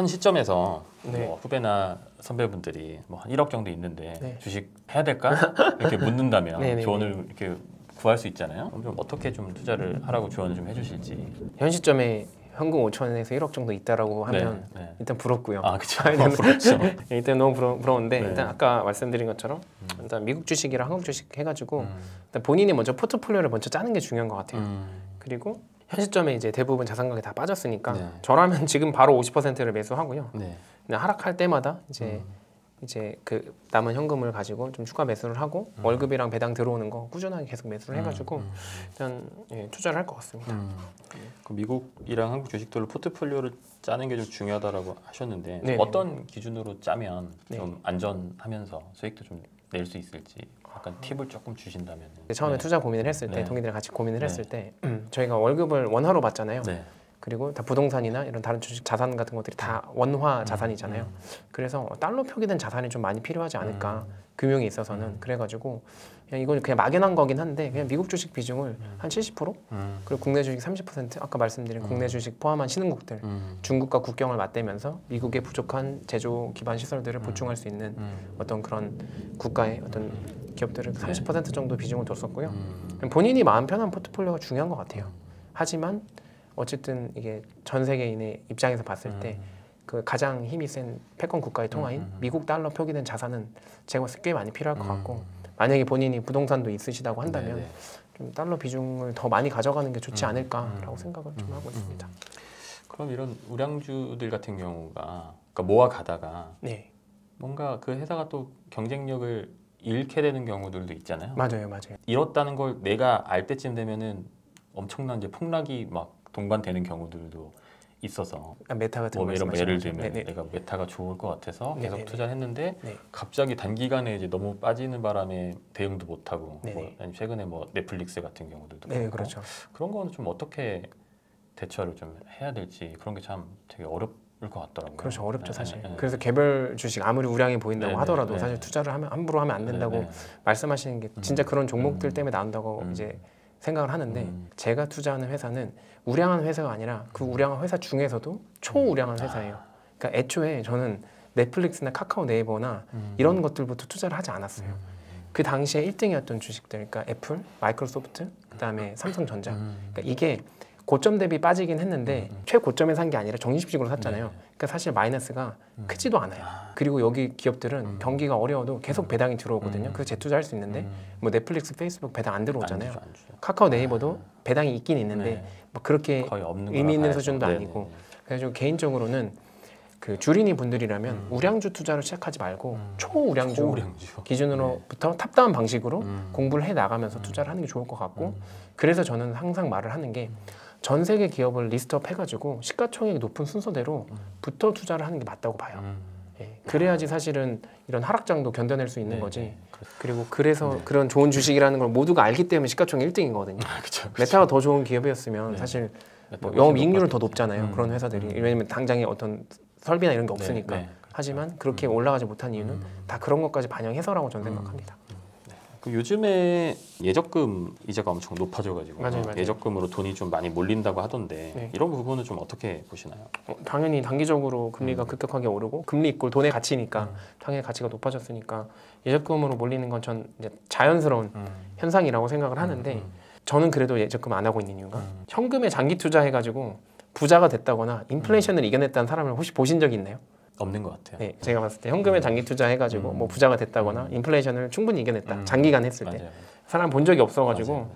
현 시점에서 네. 뭐 후배나 선배분들이 뭐 한 1억 정도 있는데 네. 주식 해야 될까 이렇게 묻는다면 네, 네, 조언을 이렇게 구할 수 있잖아요. 그럼 좀 어떻게 좀 투자를 하라고 조언을 좀 해주실지. 현 시점에 현금 5천에서 1억 정도 있다라고 하면 네, 네. 일단 부럽고요. 아 그렇죠. 그렇죠. 일단 너무 부러, 부러운데 네. 일단 아까 말씀드린 것처럼 일단 미국 주식이랑 한국 주식 해가지고 음. 일단 본인이 먼저 포트폴리오를 먼저 짜는 게 중요한 것 같아요. 음. 그리고 현 시점에 이제 대부분 자산 가격이 다 빠졌으니까 네. 저라면 지금 바로 50%를 매수하고요. 네. 그냥 하락할 때마다 이제 음. 이제 그 남은 현금을 가지고 좀 추가 매수를 하고 월급이랑 배당 들어오는 거 꾸준하게 계속 매수를 해가지고 음. 일단 예, 투자를 할 것 같습니다. 음. 그 미국이랑 한국 주식들로 포트폴리오를 짜는 게 좀 중요하다라고 하셨는데 네네. 어떤 기준으로 짜면 네. 좀 안전하면서 수익도 좀 낼 수 있을지 약간 팁을 조금 주신다면. 처음에 투자 고민을 했을 때 네. 동기들이랑 같이 고민을 네. 했을 때 저희가 월급을 원화로 받잖아요. 네. 그리고 다 부동산이나 이런 다른 주식 자산 같은 것들이 다 원화 자산이잖아요. 그래서 달러 표기된 자산이 좀 많이 필요하지 않을까 금융에 있어서는 그래가지고 그냥 이건 그냥 막연한 거긴 한데 그냥 미국 주식 비중을 한 70% 음. 그리고 국내 주식 30% 아까 말씀드린 국내 주식 포함한 신흥국들 음. 중국과 국경을 맞대면서 미국의 부족한 제조 기반 시설들을 보충할 수 있는 음. 어떤 그런 국가의 어떤 기업들을 30% 정도 비중을 뒀었고요. 음. 본인이 마음 편한 포트폴리오가 중요한 것 같아요. 하지만 어쨌든 이게 전 세계인의 입장에서 봤을 때 그 가장 힘이 센 패권 국가의 통화인 음, 음. 미국 달러 표기된 자산은 제가 봤을 때 꽤 많이 필요할 것 음. 같고 만약에 본인이 부동산도 있으시다고 한다면 네네. 좀 달러 비중을 더 많이 가져가는 게 좋지 음, 않을까라고 음, 생각을 좀 음, 하고 음. 있습니다. 그럼 이런 우량주들 같은 경우가 그러니까 모아 가다가 네, 뭔가 그 회사가 또 경쟁력을 잃게 되는 경우들도 있잖아요. 맞아요, 맞아요. 잃었다는 걸 내가 알 때쯤 되면은 엄청난 이제 폭락이 막 동반되는 경우들도 있어서 그러니까 메타 같은 뭐 예를 거죠? 들면 네네. 내가 메타가 좋을 것 같아서 계속. 투자를 했는데 네. 갑자기 단기간에 이제 너무 빠지는 바람에 대응도 못 하고 네네. 뭐 아니 최근에 뭐 넷플릭스 같은 경우들도 네, 그렇죠. 그런 거는 좀 어떻게 대처를 좀 해야 될지 그런 게 참 되게 어려울 것 같더라고요. 그렇죠, 어렵죠 네, 사실. 네, 네. 그래서 개별 주식 아무리 우량해 보인다고 네네, 하더라도 네. 사실 투자를 하면 함부로 하면 안 된다고 네, 네. 말씀하시는 게 진짜 그런 종목들 음. 때문에 나온다고 음. 이제 생각을 하는데 음. 제가 투자하는 회사는 우량한 회사가 아니라 그 우량한 회사 중에서도 초우량한 음. 회사예요. 그러니까 애초에 저는 넷플릭스나 카카오 네이버나 음. 이런 것들부터 투자를 하지 않았어요. 그 당시에 1등이었던 주식들, 그러니까 애플, 마이크로소프트, 그다음에 삼성전자. 음. 그러니까 이게 고점 대비 빠지긴 했는데 최고점에 산 게 아니라 적립식으로 샀잖아요. 네. 그러니까 사실 마이너스가 크지도 않아요. 아. 그리고 여기 기업들은 음. 경기가 어려워도 계속 배당이 들어오거든요. 음. 그래서 재투자할 수 있는데 음. 뭐 넷플릭스, 페이스북 배당 안 들어오잖아요. 안 주죠, 안 주죠. 카카오 네이버도 배당이 있긴 있는데 네. 뭐 그렇게 의미 있는 수준도 봐야죠. 아니고 네네. 그래서 개인적으로는 그 주린이 분들이라면 음. 우량주 투자를 시작하지 말고 음. 초우량주 초우량주. 기준으로부터 top-down 방식으로 음. 공부를 해 나가면서 투자를 하는 게 좋을 것 같고 음. 그래서 저는 항상 말을 하는 게 전 세계 기업을 list up 해가지고 시가총액이 높은 순서대로 부터 투자를 하는 게 맞다고 봐요. 음. 예. 그래야지 사실은 이런 하락장도 견뎌낼 수 있는 네, 거지. 네. 그렇- 그리고 그래서 네. 그런 좋은 주식이라는 걸 모두가 알기 때문에 시가총액 1등이거든요. 아, 그렇죠. 메타가 더 좋은 기업이었으면 네. 사실 뭐 영업 이익률은 더. 높잖아요. 음. 그런 회사들이 음. 왜냐면 당장에 어떤 설비나 이런 게 네, 없으니까. 네. 하지만 그렇게 음. 올라가지 못한 이유는 음. 다 그런 것까지 반영해서라고 저는 음. 생각합니다. 그 요즘에 예적금 이자가 엄청 높아져가지고 맞아요, 맞아요. 예적금으로 돈이 좀 많이 몰린다고 하던데 네. 이런 부분은 좀 어떻게 보시나요? 어, 당연히 단기적으로 금리가 음. 급격하게 오르고 금리 이꼴 돈의 가치니까 음. 당연히 가치가 높아졌으니까 예적금으로 몰리는 건 전 자연스러운 음. 현상이라고 생각을 하는데 음. 저는 그래도 예적금 안 하고 있는 이유가 음. 현금에 장기 투자해가지고 부자가 됐다거나 인플레이션을 이겨냈다는 사람을 혹시 보신 적이 있나요? 없는 것 같아요. 네, 제가 봤을 때 현금에 장기 투자해가지고 음. 뭐 부자가 됐다거나 인플레이션을 충분히 이겨냈다 음. 장기간 했을 때 맞아요. 사람 본 적이 없어가지고 맞아요.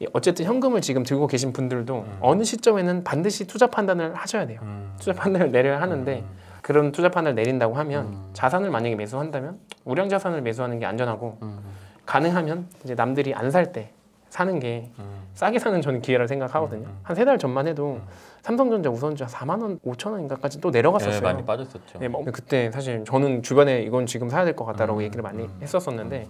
이 어쨌든 현금을 지금 들고 계신 분들도 음. 어느 시점에는 반드시 투자 판단을 하셔야 돼요. 음. 투자 판단을 내려야 하는데 음. 그런 투자 판단을 내린다고 하면 음. 자산을 만약에 매수한다면 우량 자산을 매수하는 게 안전하고 음. 가능하면 이제 남들이 안 살 때 사는 게 음. 싸게 사는 저는 기회라 생각하거든요. 음. 한세 달 전만 해도 음. 삼성전자, 우선전자 4만 원, 5천 원인가까지 또 내려갔었어요. 네, 많이 빠졌었죠. 네, 뭐 그때 사실 저는 주변에 이건 지금 사야 될 것 같다라고 음, 얘기를 많이 음, 했었었는데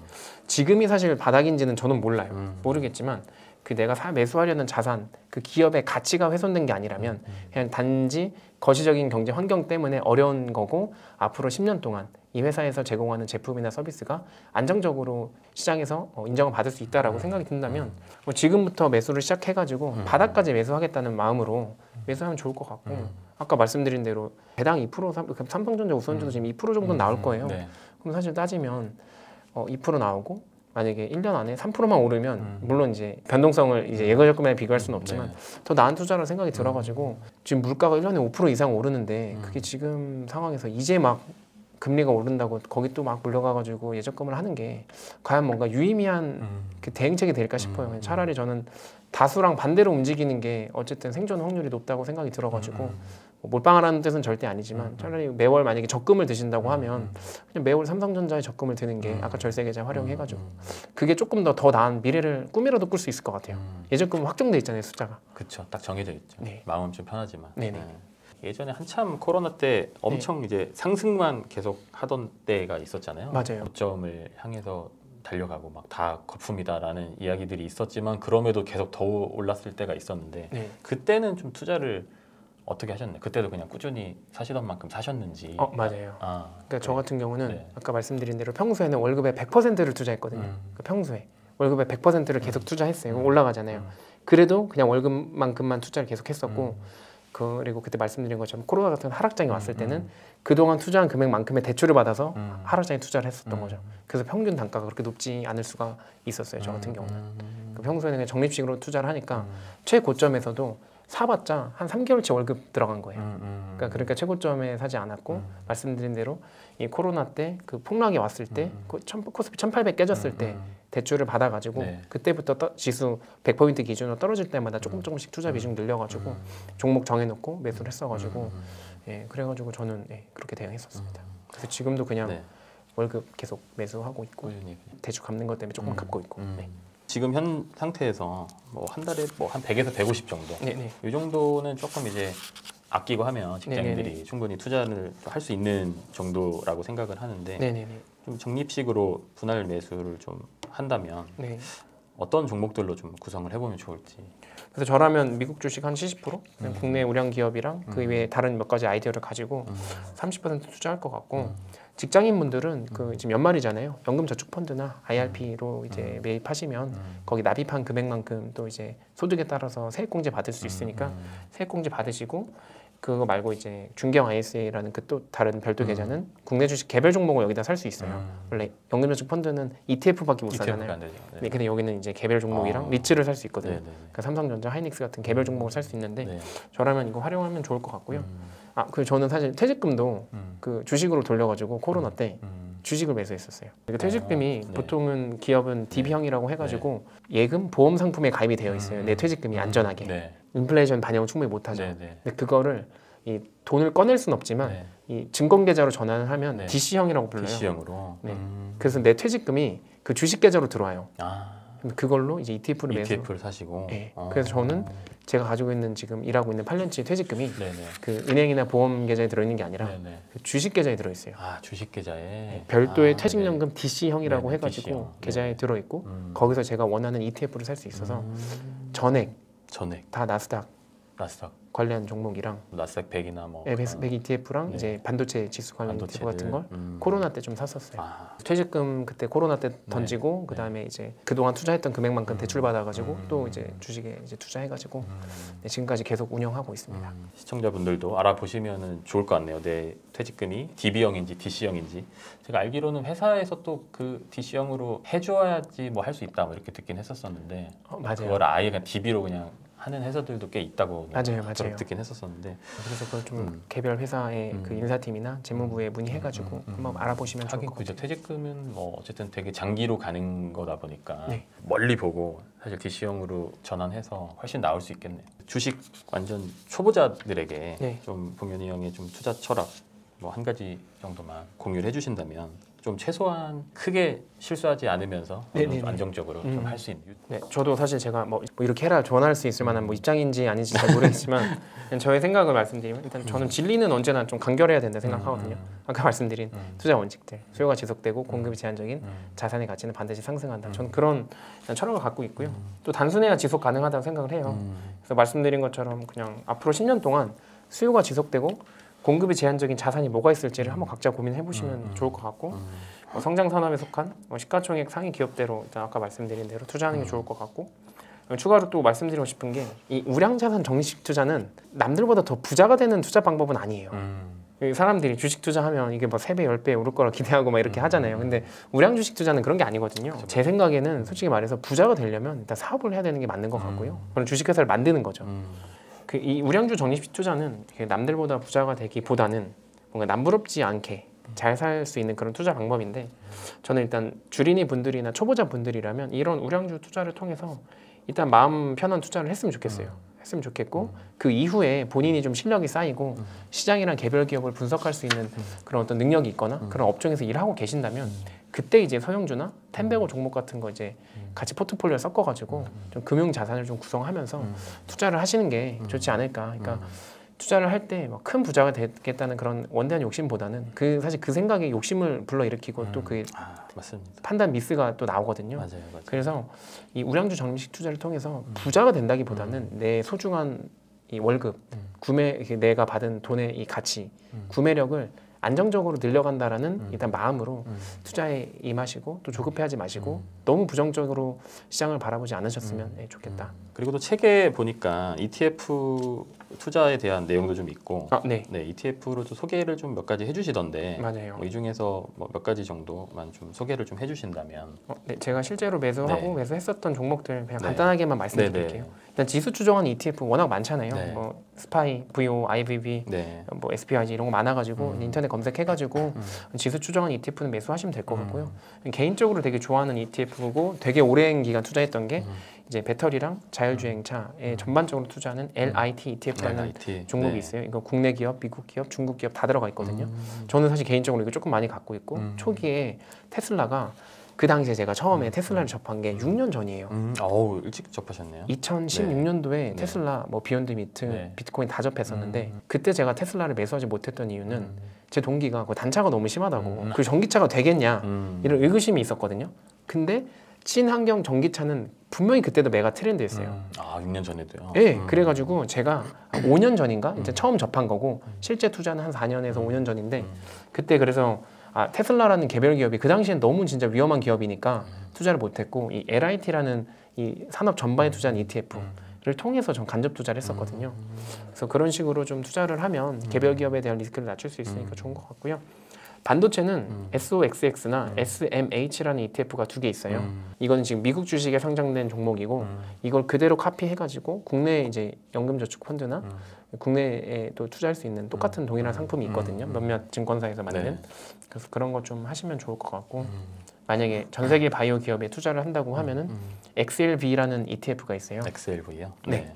지금이 사실 바닥인지는 저는 몰라요. 음. 모르겠지만 그 내가 사 매수하려는 자산 그 기업의 가치가 훼손된 게 아니라면 음. 그냥 단지 거시적인 경제 환경 때문에 어려운 거고 앞으로 10년 동안 이 회사에서 제공하는 제품이나 서비스가 안정적으로 시장에서 어, 인정을 받을 수 있다라고 생각이 든다면 뭐 지금부터 매수를 시작해가지고 바닥까지 매수하겠다는 마음으로 매수하면 좋을 것 같고 아까 말씀드린 대로 배당 2% 삼- 그 삼성전자 우선주도 지금 2% 정도 나올 거예요. 네. 그럼 사실 따지면 어, 2% 나오고 만약에 1년 안에 3%만 오르면 물론 이제 변동성을 이제 예거적금에 비교할 수는 없지만 네. 더 나은 투자라 생각이 들어가지고 지금 물가가 1년에 5% 이상 오르는데 음. 그게 지금 상황에서 이제 막 금리가 오른다고 거기 또 막 물려가가지고 예적금을 하는 게 과연 뭔가 유의미한 음. 그 대응책이 될까 싶어요. 그냥 차라리 저는 다수랑 반대로 움직이는 게 어쨌든 생존 확률이 높다고 생각이 들어가지고 음. 뭐 몰빵하라는 뜻은 절대 아니지만 차라리 매월 만약에 적금을 드신다고 음. 하면 그냥 매월 삼성전자에 적금을 드는 게 아까 절세계좌 활용해가지고 음. 그게 조금 더 더 나은 미래를 꿈이라도 꿀 수 있을 것 같아요. 음. 예적금 확정돼 있잖아요 숫자가. 그렇죠. 딱 정해져 있죠. 네. 마음은 좀 편하지만. 네네. 네. 예전에 한참 코로나 때 엄청 이제 상승만 계속 하던 때가 있었잖아요. 맞아요. 고점을 향해서 달려가고 막 다 거품이다라는 이야기들이 있었지만 그럼에도 계속 더 올랐을 때가 있었는데 네. 그때는 좀 투자를 어떻게 하셨나요? 그때도 그냥 꾸준히 사시던 만큼 사셨는지. 어 맞아요. 아, 그러니까 저 같은 경우는 네. 아까 말씀드린 대로 평소에는 월급의 100%를 투자했거든요. 음. 그 평소에 월급의 100%를 계속 투자했어요. 올라가잖아요. 그래도 그냥 월급만큼만 투자를 계속 했었고 그리고 그때 말씀드린 것처럼 코로나 같은 하락장이 왔을 때는 그동안 투자한 금액만큼의 대출을 받아서 음. 하락장에 투자를 했었던 음. 거죠. 그래서 평균 단가가 그렇게 높지 않을 수가 있었어요. 저 같은 경우는. 음. 그 평소에는 그냥 적립식으로 투자를 하니까 최고점에서도 사봤자 한 3개월치 월급 들어간 거예요. 음, 음. 그러니까, 그러니까 최고점에 사지 않았고 말씀드린 대로 이 코로나 때 그 폭락이 왔을 때 그 천- 코스피 1800 깨졌을 때 대출을 받아가지고 음. 네. 그때부터 떠- 지수 100포인트 기준으로 떨어질 때마다 조금 조금씩 투자 비중 늘려가지고 종목 정해놓고 매수를 했어가지고 예 그래가지고 저는 예, 그렇게 대응했었습니다. 그래서 지금도 그냥 네. 월급 계속 매수하고 있고. 대출 갚는 것 때문에 조금 갚고 있고 음. 네. 지금 현 상태에서 뭐 한 달에 뭐 한 100에서 150 정도. 네, 네. 이 정도는 조금 이제 아끼고 하면 직장인들이 네네네. 충분히 투자를 할 수 있는 정도라고 생각을 하는데 네네네. 좀 적립식으로 분할 매수를 좀 한다면 네. 어떤 종목들로 좀 구성을 해보면 좋을지. 그래서 저라면 미국 주식 한 70%, 음. 그냥 국내 우량 기업이랑 그 외에 다른 몇 가지 아이디어를 가지고 30% 투자할 것 같고 음. 직장인분들은 그 지금 연말이잖아요. 연금저축펀드나 IRP로 이제 음. 매입하시면 거기 납입한 금액만큼 또 이제 소득에 따라서 세액공제 받을 수 있으니까 음. 세액공제 받으시고 그거 말고 이제 중경 ISA라는 그 또 다른 별도 계좌는 국내 주식 개별 종목을 여기다 살 수 있어요. 음. 원래 연금저축 펀드는 ETF밖에 못 ETF가 사잖아요. 네. 네, 근데 여기는 이제 개별 종목이랑 아. 리츠를 살 수 있거든요. 네, 네, 네. 그러니까 삼성전자, 하이닉스 같은 개별 종목을 살 수 있는데 네. 저라면 이거 활용하면 좋을 것 같고요. 음. 아, 그 저는 사실 퇴직금도 음. 그 주식으로 돌려가지고 코로나 때 음. 주식을 매수했었어요. 그 퇴직금이 네. 보통은 기업은 DB형이라고 해가지고 예금 보험 상품에 가입이 되어 있어요. 내 퇴직금이 안전하게 네. 인플레이션 반영을 충분히 못하죠. 네, 네. 근데 그거를 이 돈을 꺼낼 수는 없지만 네. 이 증권 계좌로 전환을 하면 네. DC형이라고 불러요. DC형으로. 네. 음. 그래서 내 퇴직금이 그 주식 계좌로 들어와요. 아, 그걸로 이제 ETF를 매수. ETF를 사시고. 네. 어. 그래서 저는 제가 가지고 있는 지금 일하고 있는 8년치 퇴직금이 네, 네. 그 은행이나 보험 계좌에 들어있는 게 아니라 네, 네. 그 주식 계좌에 들어있어요. 아, 주식 계좌에 별도의 아, 퇴직연금 DC형이라고 네, 네, 해가지고 DC형. 계좌에 네. 들어있고 음. 거기서 제가 원하는 ETF를 살 수 있어서 음. 전액 전액 다 나스닥 나스닥 관련 종목이랑 나스닥 100이나 뭐 에베스 100 ETF랑 네. 이제 반도체 지수 관련 ETF 같은 걸 음. 코로나 때 좀 샀었어요. 아, 퇴직금 그때 코로나 때 네. 던지고 그 다음에 이제 그동안 투자했던 금액만큼 대출 받아 가지고 음. 또 이제 주식에 이제 투자해 가지고 음. 네, 지금까지 계속 운영하고 있습니다. 음. 시청자분들도 알아보시면 좋을 것 같네요. 내 퇴직금이 DB형인지 DC형인지 제가 알기로는 회사에서 또 그 DC형으로 해 줘야지 뭐 할 수 있다 뭐 이렇게 듣긴 했었었는데 어, 맞아요. 그걸 아예 그냥 DB로 그냥 하는 회사들도 꽤 있다고 맞아요, 맞아요. 듣긴 했었었는데 그래서 그걸 좀 음. 개별 회사의 음. 그 인사팀이나 재무부에 문의해가지고 음, 음, 한번 알아보시면 좋을 것 그죠 같아요. 퇴직금은 뭐 어쨌든 되게 장기로 가는 거다 보니까 네. 멀리 보고 사실 DC형으로 전환해서 훨씬 나을 수 있겠네요. 주식 완전 초보자들에게 네. 좀 봉현이 형의 좀 투자 철학 뭐 한 가지 정도만 공유를 해주신다면 좀 최소한 크게 실수하지 않으면서 어느 정도 네네네. 안정적으로 좀 음. 할수 있는 네, 저도 사실 제가 뭐, 뭐 이렇게 해라 조언할 수 있을 만한 뭐 입장인지 아닌지 잘 모르겠지만 저의 생각을 말씀드리면 일단 저는 진리는 언제나 좀 간결해야 된다 생각하거든요. 아까 말씀드린 음. 투자 원칙들, 수요가 지속되고 공급이 제한적인 음. 자산의 가치는 반드시 상승한다. 저는 그런 철학을 갖고 있고요. 또 단순해야 지속 가능하다고 생각을 해요. 음. 그래서 말씀드린 것처럼 그냥 앞으로 10년 동안 수요가 지속되고 공급이 제한적인 자산이 뭐가 있을지를 한번 각자 고민해 보시면 음, 음. 좋을 것 같고 음. 뭐 성장 산업에 속한 뭐 시가총액 상위 기업대로 일단 아까 말씀드린 대로 투자하는 게 음. 좋을 것 같고 추가로 또 말씀드리고 싶은 게 이 우량자산 적립식 투자는 남들보다 더 부자가 되는 투자 방법은 아니에요. 음. 이 사람들이 주식 투자하면 이게 뭐 3배, 10배 오를 거라 기대하고 막 이렇게 음. 하잖아요. 근데 우량 주식 투자는 그런 게 아니거든요. 그쵸. 제 생각에는 솔직히 말해서 부자가 되려면 일단 사업을 해야 되는 게 맞는 것 같고요. 음. 그런 주식 회사를 만드는 거죠. 음. 그 이 우량주 적립식 투자는 남들보다 부자가 되기보다는 뭔가 남부럽지 않게 잘 살 수 있는 그런 투자 방법인데 저는 일단 주린이 분들이나 초보자 분들이라면 이런 우량주 투자를 통해서 일단 마음 편한 투자를 했으면 좋겠어요. 했으면 좋겠고 그 이후에 본인이 좀 실력이 쌓이고 시장이랑 개별 기업을 분석할 수 있는 그런 어떤 능력이 있거나 그런 업종에서 일하고 계신다면 그때 이제 서영주나 텐베고 종목 같은 거 이제 같이 포트폴리오 섞어가지고 좀 금융 자산을 좀 구성하면서 투자를 하시는 게 좋지 않을까. 그러니까 투자를 할때뭐큰 부자가 되겠다는 그런 원대한 욕심보다는 그 사실 그 생각에 욕심을 불러일으키고 또그 아. 판단 미스가 또 나오거든요. 맞아요, 맞아요. 그래서 이 우량주 적립식 투자를 통해서 부자가 된다기보다는 내 소중한 이 월급, 구매 내가 받은 돈의 이 가치, 구매력을 안정적으로 늘려간다라는 일단 마음으로 투자에 임하시고 또 조급해하지 마시고 너무 부정적으로 시장을 바라보지 않으셨으면 예, 좋겠다. 그리고 또 책에 보니까 ETF 투자에 대한 내용도 좀 있고, 아, 네, 네 ETF로 좀 소개를 좀 몇 가지 해주시던데, 맞아요. 뭐 이 중에서 뭐 몇 가지 정도만 좀 소개를 좀 해주신다면, 어, 네, 제가 실제로 매수하고 네. 매수했었던 종목들 그냥 네. 간단하게만 네, 말씀드릴게요. 네, 일단 지수 추종하는 ETF 워낙 많잖아요. 네. 뭐 스파이, VO, 네, 뭐 SPLG 이런 거 많아가지고 음. 인터넷 검색해가지고 지수 추종하는 ETF는 매수하시면 될 것 같고요. 개인적으로 되게 좋아하는 ETF고 되게 오랜 기간 투자했던 게 음. 이제 배터리랑 자율주행차에 전반적으로 투자하는 LIT ETF 라는 LIT. 종목이 네. 있어요. 이거 국내 기업, 미국 기업, 중국 기업 다 들어가 있거든요. 음. 저는 사실 개인적으로 이거 조금 많이 갖고 있고 음. 초기에 테슬라가 그 당시에 제가 처음에 테슬라를 접한 게 6년 전이에요. 음, 어우 일찍 접하셨네요. 2016년도에 네. 테슬라, 뭐 비욘드 미트, 네. 비트코인 다 접했었는데 음. 그때 제가 테슬라를 매수하지 못했던 이유는 제 동기가 그 단차가 너무 심하다고 음. 그 전기차가 되겠냐 음. 이런 의구심이 있었거든요. 근데 친환경 전기차는 분명히 그때도 메가 트렌드였어요. 음. 아 6년 전에도요. 예, 음. 그래가지고 제가 5년 전인가 이제 처음 접한 거고 실제 투자는 한 4년에서 5년 전인데 그때 그래서 아, 테슬라라는 개별 기업이 그 당시엔 너무 진짜 위험한 기업이니까 투자를 못했고 이 LIT라는 이 산업 전반에 투자한 ETF를 통해서 전 간접 투자를 했었거든요. 그래서 그런 식으로 좀 투자를 하면 개별 기업에 대한 리스크를 낮출 수 있으니까 좋은 것 같고요. 반도체는 SOXX나 SMH라는 ETF가 두 개 있어요. 음. 이거는 지금 미국 주식에 상장된 종목이고 음. 이걸 그대로 카피해가지고 국내 이제 연금저축 펀드나 음. 국내에 또 투자할 수 있는 똑같은 동일한 상품이 있거든요. 음. 몇몇 증권사에서 만든. 네. 그래서 그런 거 좀 하시면 좋을 것 같고 음. 만약에 전 세계 바이오 기업에 투자를 한다고 하면은 음. XLB라는 ETF가 있어요. XLV요. 네.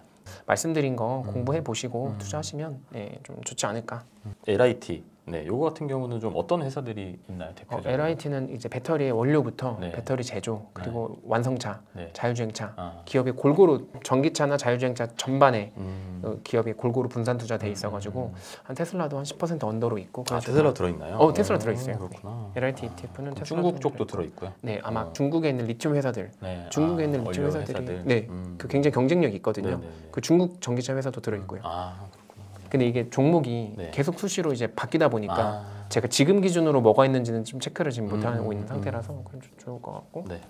말씀드린 거 음. 공부해 보시고 투자하시면 네, 좀 좋지 않을까. LIT. 네, 요거 같은 경우는 좀 어떤 회사들이 있나요, 어, 대표적으로? LIT는 이제 배터리의 원료부터 네. 배터리 제조 그리고 완성차, 네. 자율주행차 아. 기업이 골고루 전기차나 자율주행차 전반에 음. 어, 기업이 골고루 분산 투자돼 있어가지고 한 테슬라도 한 10% 언더로 있고 아, 테슬라 들어 있나요? 어, 테슬라 들어있어요. 그렇구나. LIT ETF는 그럼 테슬라 중국 좀 쪽도 들어 있고요. 네 아마 어. 중국에 있는 리튬 회사들 네. 중국에 아, 있는 리튬 회사들이 네, 그 굉장히 경쟁력이 있거든요. 네, 네, 네. 그 중국 전기차 회사도 들어 있고요. 아, 그렇구나. 근데 이게 종목이 네. 계속 수시로 이제 바뀌다 보니까 아, 제가 지금 기준으로 뭐가 있는지는 좀 체크를 지금 못 하고 음, 있는 음, 상태라서 그건 좀 좋을 것 같고 네.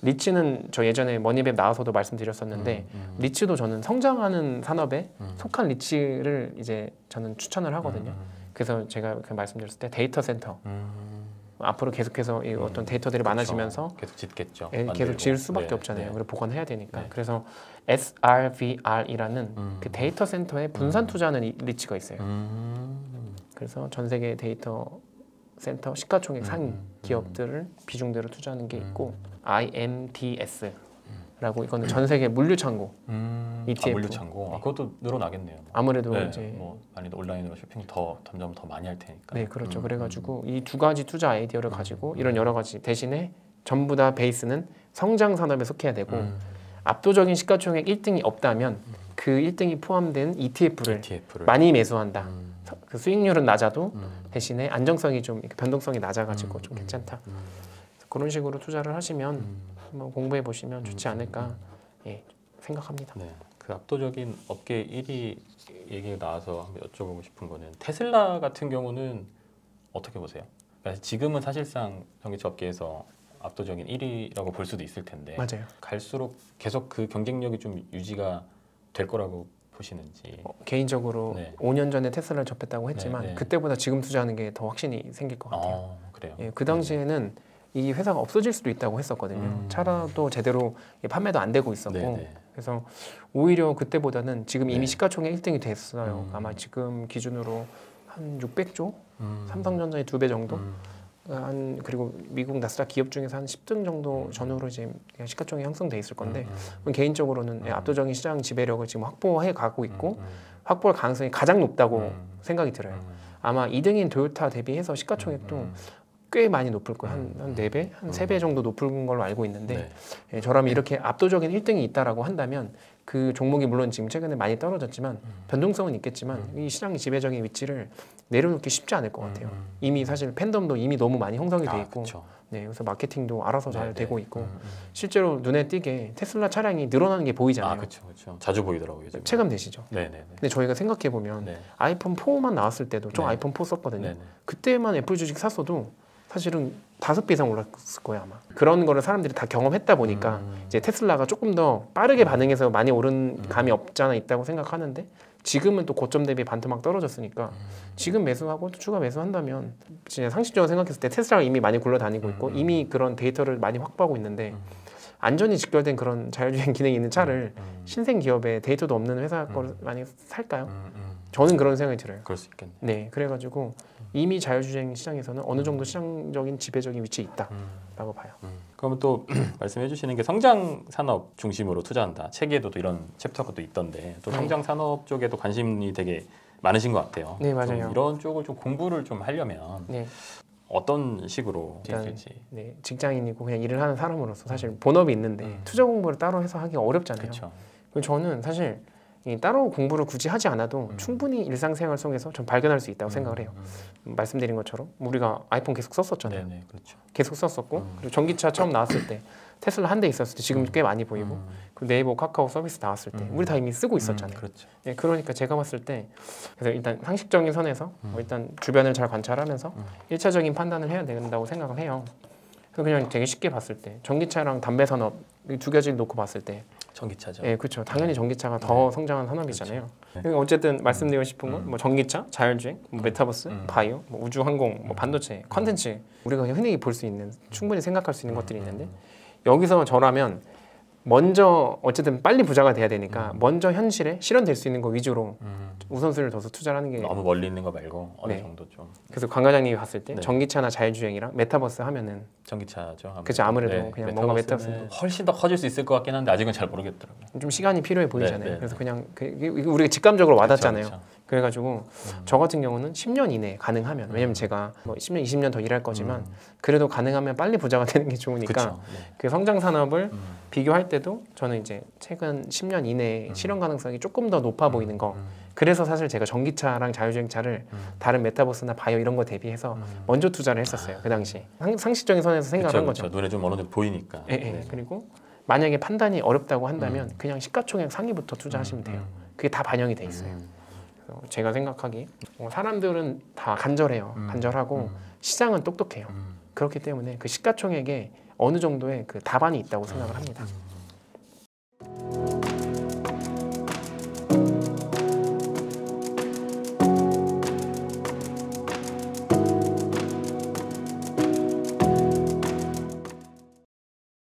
리츠는 저 예전에 머니맵 나와서도 말씀드렸었는데 음, 음. 리츠도 저는 성장하는 산업에 음. 속한 리츠를 이제 저는 추천을 하거든요. 음, 그래서 제가 그 말씀드렸을 때 데이터 센터 음. 앞으로 계속해서 이 어떤 데이터들이 그렇죠. 많아지면서 계속 짓겠죠. 예. 계속 지을 수밖에 네, 없잖아요. 네. 그리고 보관해야 되니까. 네. 그래서 SRVR이라는 음. 그 데이터 센터에 분산 투자하는 이- 리츠가 있어요. 음. 그래서 전 세계 데이터 센터 시가총액 상위 음. 기업들을 비중대로 투자하는 게 음. 있고 INDS 라고 이거는 전 세계 물류 창고. 음. ETF. 아, 물류 창고. 아, 그것도 늘어나겠네요. 아무래도 네, 이제 뭐 많이 온라인으로 쇼핑 더 점점 더 많이 할 테니까. 네 그렇죠. 음, 그래가지고 이두 가지 투자 아이디어를 가지고 이런 여러 가지 대신에 전부 다 베이스는 성장 산업에 속해야 되고 음. 압도적인 시가총액 1등이 없다면 그 1등이 포함된 ETF를 ETF를 많이 매수한다. 음. 서- 그 수익률은 낮아도 음. 대신에 안정성이 좀 변동성이 낮아가지고 음, 좀 음, 괜찮다. 음. 그런 식으로 투자를 하시면 음. 한번 공부해 보시면 좋지 않을까 예, 생각합니다. 네. 그 압도적인 업계 1위 얘기가 나와서 한번 여쭤보고 싶은 거는 테슬라 같은 경우는 어떻게 보세요? 그러니까 지금은 사실상 전기차 업계에서 압도적인 1위라고 볼 수도 있을 텐데 맞아요. 갈수록 계속 그 경쟁력이 좀 유지가 될 거라고 보시는지. 어, 개인적으로 네. 5년 전에 테슬라를 접했다고 했지만 네, 네. 그때보다 지금 투자하는 게 더 확신이 생길 것 같아요. 어, 그래요. 예, 그 당시에는 이 회사가 없어질 수도 있다고 했었거든요. 음. 차라도 제대로 판매도 안 되고 있었고 네, 네. 그래서 오히려 그때보다는 지금 이미 네. 시가총액 1등이 됐어요. 음. 아마 지금 기준으로 한 600조, 음. 삼성전자의 두 배 정도. 음. 한 그리고 미국 나스닥 기업 중에서 한 10등 정도 전후로 지금 그냥 시가총액 형성돼 있을 건데 음, 음. 개인적으로는 음. 압도적인 시장 지배력을 지금 확보해 가고 있고 음, 음. 확보할 가능성이 가장 높다고 음. 생각이 들어요. 음. 아마 2등인 도요타 대비해서 시가총액도 음. 꽤 많이 높을 거예요. 한, 음. 한 4배? 한 음. 3배 정도 높은 걸로 알고 있는데 네. 예, 저라면 이렇게 압도적인 1등이 있다라고 한다면 그 종목이 물론 지금 최근에 많이 떨어졌지만 음. 변동성은 있겠지만 이 시장의 지배적인 위치를 내려놓기 쉽지 않을 것 같아요. 음. 이미 사실 팬덤도 이미 너무 많이 형성이 돼 아, 있고 그쵸. 네, 그래서 마케팅도 알아서 잘 네, 되고 네. 있고 음, 음. 실제로 눈에 띄게 테슬라 차량이 늘어나는 게 보이잖아요. 아, 그렇죠, 그렇죠. 자주 보이더라고요. 요즘. 체감되시죠? 네, 네, 네. 근데 저희가 생각해 보면 네. 아이폰 4만 나왔을 때도 저 네. 아이폰 4 썼거든요. 네, 네. 그때만 애플 주식 샀어도 사실은 다섯 배 이상 올랐을 거예요 아마. 그런 거를 사람들이 다 경험했다 보니까 음. 이제 테슬라가 조금 더 빠르게 반응해서 많이 오른 감이 없잖아 있다고 생각하는데 지금은 또 고점 대비 반토막 떨어졌으니까 지금 매수하고 또 추가 매수한다면 진짜 상식적으로 생각했을 때 테슬라가 이미 많이 굴러다니고 있고 음. 이미 그런 데이터를 많이 확보하고 있는데 음. 안전이 직결된 그런 자율주행 기능이 있는 차를 음. 신생 기업에 데이터도 없는 회사 음. 거를 많이 살까요? 음, 음. 저는 그런 생각이 들어요. 그럴 수 있겠네. 네, 그래가지고 이미 자율주행 시장에서는 어느 정도 시장적인 지배적인 위치에 있다라고 음. 봐요. 음. 그러면 또 말씀해 주시는 게 성장 산업 중심으로 투자한다. 책에도 또 이런 챕터가 또 있던데 또 네. 성장 산업 쪽에도 관심이 되게 많으신 것 같아요. 네, 좀 맞아요. 이런 쪽을 좀 공부를 좀 하려면 네, 어떤 식으로 될지. 네, 직장인이고 그냥 일을 하는 사람으로서 사실 본업이 있는데 음. 투자 공부를 따로 해서 하기가 어렵잖아요. 그리고 저는 사실 이 따로 공부를 굳이 하지 않아도 음. 충분히 일상생활 속에서 좀 발견할 수 있다고 생각을 해요. 음, 말씀드린 것처럼 우리가 아이폰 계속 음. 썼었잖아요. 네, 네, 그렇죠. 계속 썼었고 음. 그리고 전기차 처음 나왔을 때 테슬라 한 대 있었을 때 지금 음. 꽤 많이 보이고 음. 그리고 네이버 카카오 서비스 나왔을 때 음. 우리 다 이미 쓰고 있었잖아요. 음, 그렇죠. 예, 그러니까 제가 봤을 때 그래서 일단 상식적인 선에서 음. 뭐 일단 주변을 잘 관찰하면서 음. 일차적인 판단을 해야 된다고 생각을 해요. 그래서 그냥 되게 쉽게 봤을 때 전기차랑 담배 산업 이두 가지를 놓고 봤을 때, 전기차죠. 예, 그렇죠. 당연히 전기차가 더 성장한 산업이잖아요. 네. 그러니까 어쨌든 말씀드리고 싶은 건 음. 뭐 전기차, 자율주행, 뭐 메타버스, 음. 바이오, 뭐 우주 항공, 뭐 반도체, 컨텐츠 우리가 흔히 볼 수 있는 충분히 생각할 수 있는 것들이 있는데 여기서 저라면 먼저 어쨌든 빨리 부자가 돼야 되니까 음. 먼저 현실에 실현될 수 있는 거 위주로 음. 우선순위를 둬서 투자를 하는 게 너무 멀리 있는 거 말고 어느 네. 정도 좀 그래서 강 과장님이 봤을 때 네. 전기차나 자율주행이랑 메타버스 하면은 전기차죠. 아무래도. 그죠, 아무래도 네, 그냥 뭔가 메타버스는 훨씬 더 커질 수 있을 것 같긴 한데 아직은 잘 모르겠더라고요. 좀 시간이 필요해 보이잖아요. 네, 네, 그래서 네. 그냥 그, 우리가 직감적으로 와닿잖아요. 그쵸, 그쵸. 그래가지고 음. 저 같은 경우는 10년 이내에 가능하면 왜냐면 제가 뭐 10년, 20년 더 일할 거지만 음. 그래도 가능하면 빨리 부자가 되는 게 좋으니까. 네. 그 성장 산업을 음. 비교할 때도 저는 이제 최근 10년 이내에 음. 실현 가능성이 조금 더 높아 보이는 거. 음. 그래서 사실 제가 전기차랑 자율주행차를 음. 다른 메타버스나 바이오 이런 거 대비해서 음. 먼저 투자를 했었어요. 그 당시 상, 상식적인 선에서 생각을 그쵸, 한 거죠. 그쵸. 눈에 좀 어느 정도 보이니까. 예, 예. 네. 그리고 만약에 판단이 어렵다고 한다면 음. 그냥 시가총액 상위부터 투자하시면 돼요. 음. 그게 다 반영이 돼 있어요. 음. 제가 생각하기 어, 사람들은 다 간절해요. 음. 간절하고 음. 시장은 똑똑해요. 음. 그렇기 때문에 그 시가총액에 어느 정도의 그 답안이 있다고 생각을 합니다. 음.